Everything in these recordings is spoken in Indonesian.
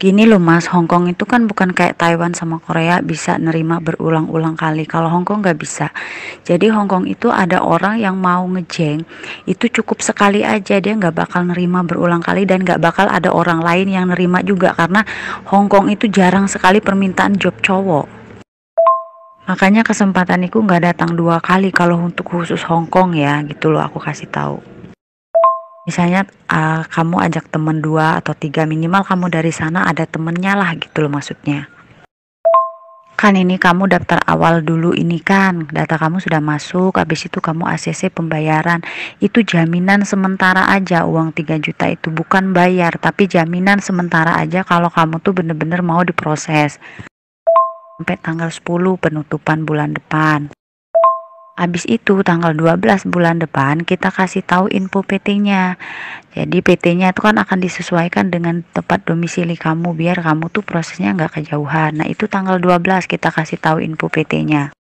Gini loh mas, Hongkong itu kan bukan kayak Taiwan sama Korea bisa nerima berulang-ulang kali. Kalau Hongkong nggak bisa. Jadi Hongkong itu ada orang yang mau ngejeng, itu cukup sekali aja dia nggak bakal nerima berulang kali dan nggak bakal ada orang lain yang nerima juga karena Hongkong itu jarang sekali permintaan job cowok. Makanya kesempatan itu nggak datang dua kali kalau untuk khusus Hongkong ya, gitu loh aku kasih tahu misalnya uh, kamu ajak temen dua atau tiga minimal kamu dari sana ada temennya lah gitu loh maksudnya. Kan ini kamu daftar awal dulu ini kan data kamu sudah masuk habis itu kamu ACC pembayaran. Itu jaminan sementara aja uang 3 juta itu bukan bayar tapi jaminan sementara aja kalau kamu tuh bener-bener mau diproses. Sampai tanggal 10 penutupan bulan depan Habis itu tanggal 12 bulan depan kita kasih tahu info PT-nya. Jadi PT-nya itu kan akan disesuaikan dengan tempat domisili kamu biar kamu tuh prosesnya nggak kejauhan. Nah itu tanggal 12 kita kasih tahu info PT-nya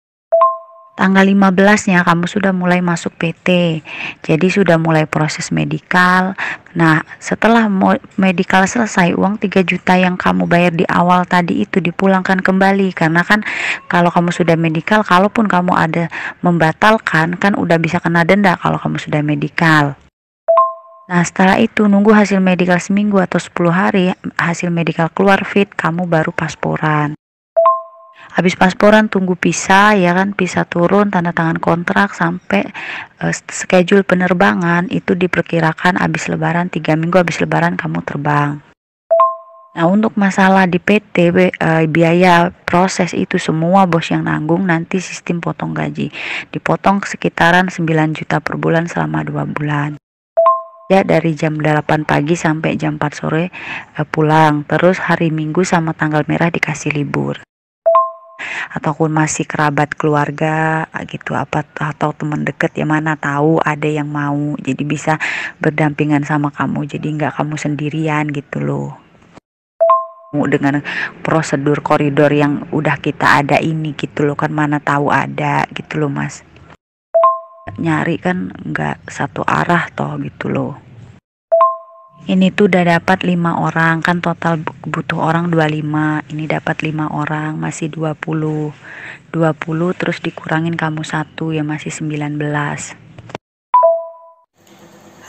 tanggal 15-nya kamu sudah mulai masuk PT. Jadi sudah mulai proses medikal. Nah, setelah medikal selesai, uang 3 juta yang kamu bayar di awal tadi itu dipulangkan kembali karena kan kalau kamu sudah medikal, kalaupun kamu ada membatalkan kan udah bisa kena denda kalau kamu sudah medikal. Nah setelah itu nunggu hasil medikal seminggu atau 10 hari hasil medikal keluar fit kamu baru pasporan habis pasporan tunggu pisah ya kan? Pisah turun tanda tangan kontrak sampai uh, schedule penerbangan itu diperkirakan habis lebaran tiga minggu habis lebaran kamu terbang. Nah untuk masalah di PT eh, biaya proses itu semua bos yang nanggung nanti sistem potong gaji. Dipotong sekitaran 9 juta per bulan selama dua bulan. Ya dari jam 8 pagi sampai jam 4 sore uh, pulang. Terus hari minggu sama tanggal merah dikasih libur ataupun masih kerabat keluarga gitu apa atau teman deket ya mana tahu ada yang mau jadi bisa berdampingan sama kamu jadi nggak kamu sendirian gitu loh. Dengan prosedur koridor yang udah kita ada ini gitu loh kan mana tahu ada gitu loh mas. Nyari kan nggak satu arah toh gitu loh ini tuh udah dapat lima orang kan total butuh orang 25 ini dapat lima orang masih 20 20 terus dikurangin kamu satu ya masih 19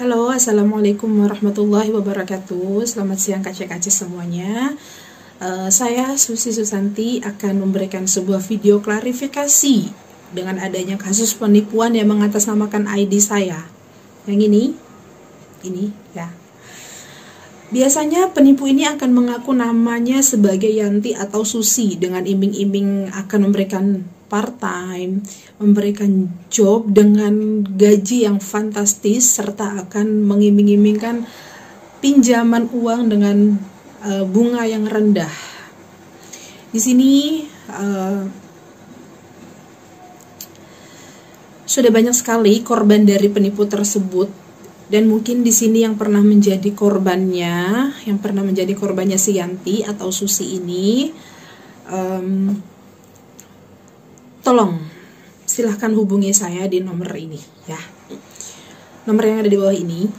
Halo Assalamualaikum warahmatullahi wabarakatuh. Selamat siang kacek-kacek semuanya. Uh, Saya Susi Susanti akan memberikan sebuah video klarifikasi Dengan adanya kasus penipuan yang mengatasnamakan ID saya. Yang ini Ini ya Biasanya penipu ini akan mengaku namanya sebagai Yanti atau Susi dengan iming-iming akan memberikan part-time, memberikan job dengan gaji yang fantastis serta akan mengiming-imingkan pinjaman uang dengan uh, bunga yang rendah. Di sini uh, sudah banyak sekali korban dari penipu tersebut dan mungkin di sini yang pernah menjadi korbannya, yang pernah menjadi korbannya si Yanti atau Susi ini, um, tolong silahkan hubungi saya di nomor ini ya. Nomor yang ada di bawah ini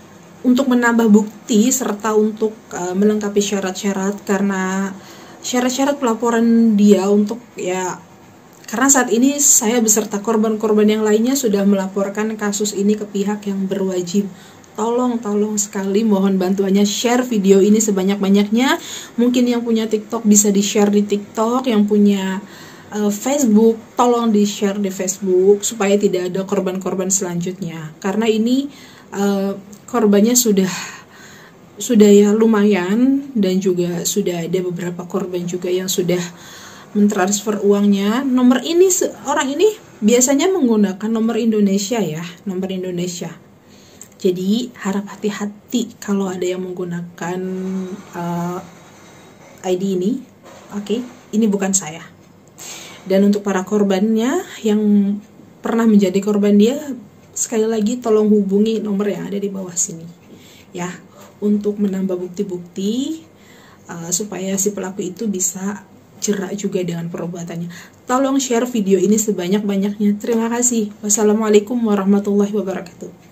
untuk menambah bukti serta untuk uh, melengkapi syarat-syarat karena syarat-syarat pelaporan dia untuk ya karena saat ini saya beserta korban-korban yang lainnya sudah melaporkan kasus ini ke pihak yang berwajib tolong tolong sekali mohon bantuannya. Share video ini sebanyak-banyaknya. Mungkin yang punya TikTok bisa di share di TikTok. Yang punya uh, Facebook tolong di share di Facebook supaya tidak ada korban-korban selanjutnya. Karena ini uh, korbannya sudah sudah ya lumayan dan juga sudah ada beberapa korban juga yang sudah mentransfer uangnya. Nomor ini orang ini biasanya menggunakan nomor Indonesia ya nomor Indonesia jadi harap hati-hati kalau ada yang menggunakan uh, eh, ID ini. Oke, okay? ini bukan saya. Dan untuk para korbannya yang pernah menjadi korban dia, sekali lagi tolong hubungi nomor yang ada di bawah sini. Ya, untuk menambah bukti-bukti uh, supaya si pelaku itu bisa cerak juga dengan perbuatannya. Tolong share video ini sebanyak-banyaknya. Terima kasih. Wassalamualaikum warahmatullahi wabarakatuh.